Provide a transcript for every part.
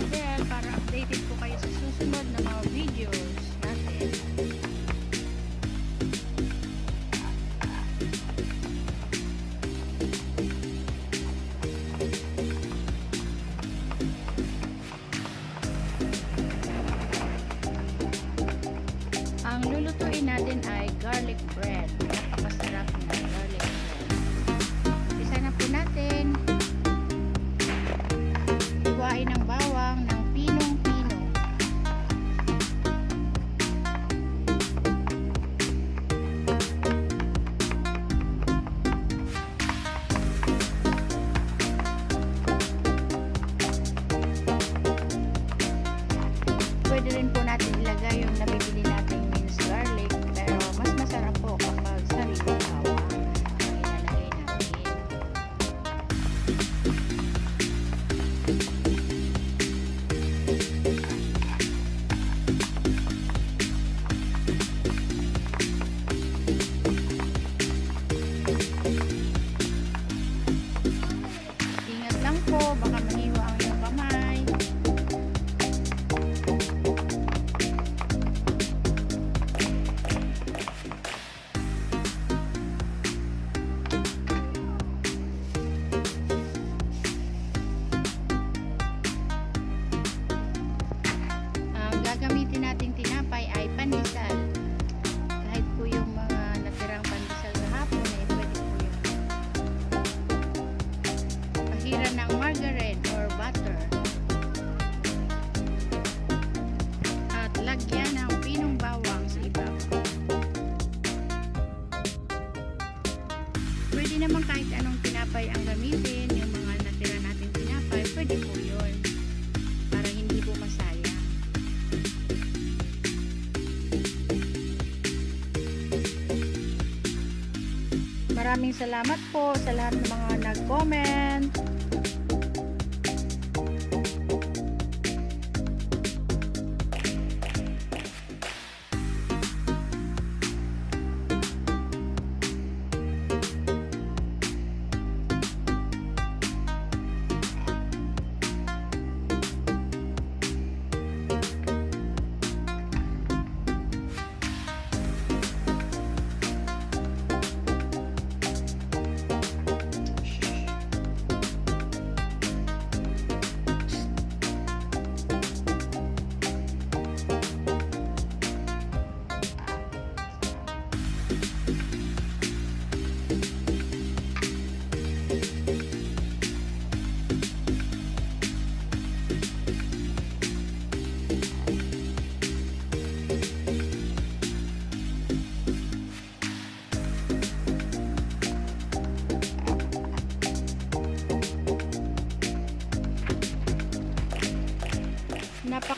someday. Maraming salamat po sa lahat ng mga nag-comment.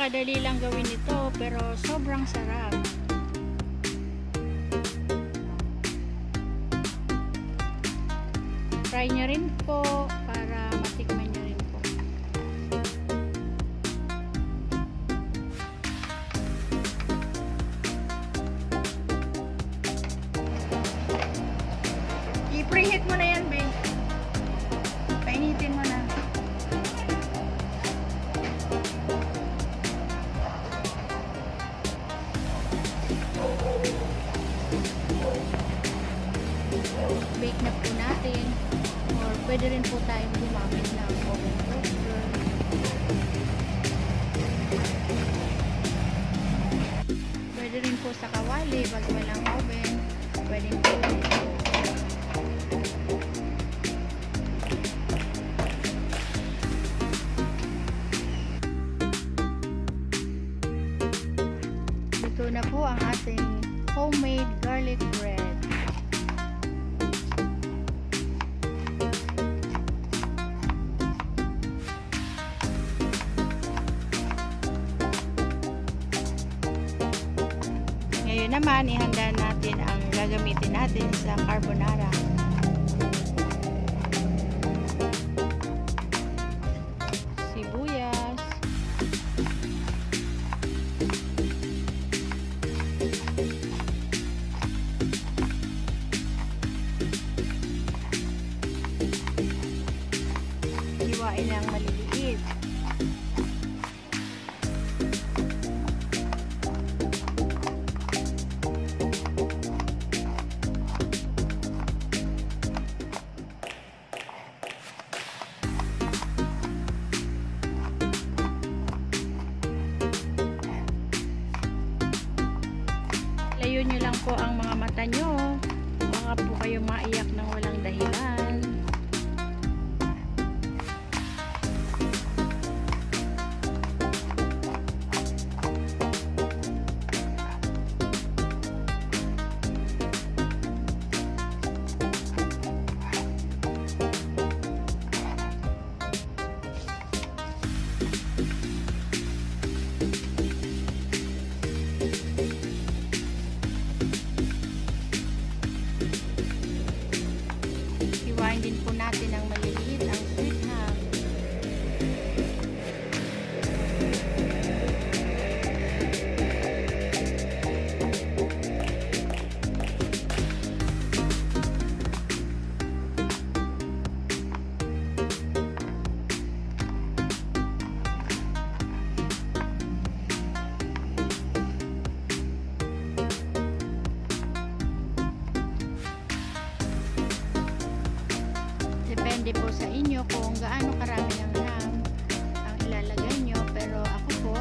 Napakadali lang gawin ito pero sobrang sarap. bake na po natin or pwede rin po tayong gumamit ng oven toaster pwede rin po sa kawali pag walang oven pwede po Ito na po ang ating homemade garlic bread. Naman, ihanda natin ang gagamitin natin sa carbonara. Depende po sa inyo kung gaano karami ng ham ang ilalagay nyo. Pero ako po,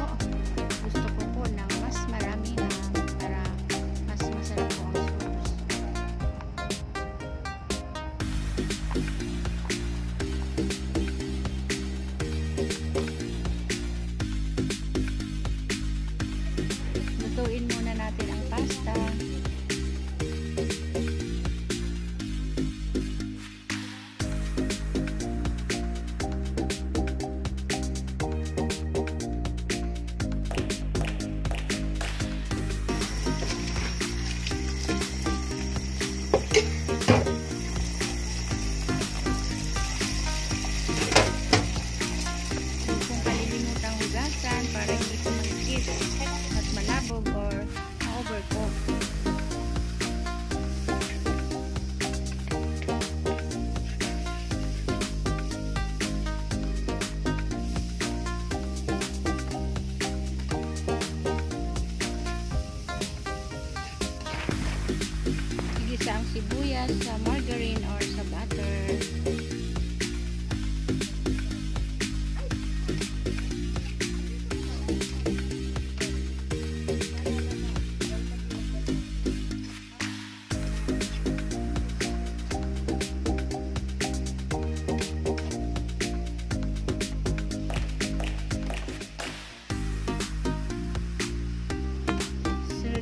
gusto ko po ng mas marami ham para mas masarap po ang sauce. Lutuin muna natin ang pasta. Sibuyas sa margarine or sa butter.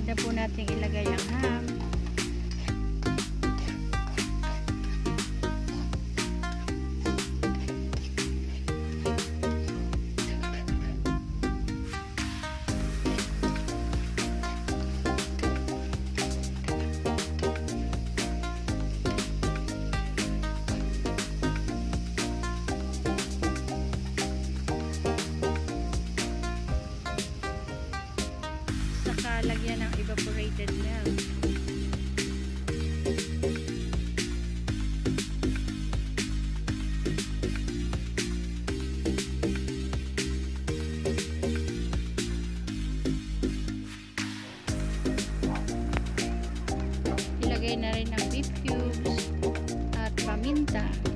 Na po natin ilagay ang ham. casa.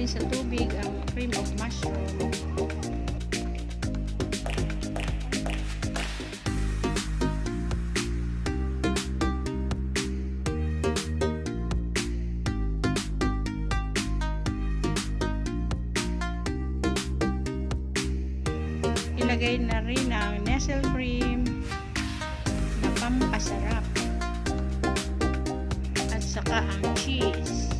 Linawin sa tubig ang cream of mushroom. Ilagay na rin ang nestle cream na pampasarap at saka ang cheese.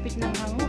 Malapit ng hanguin,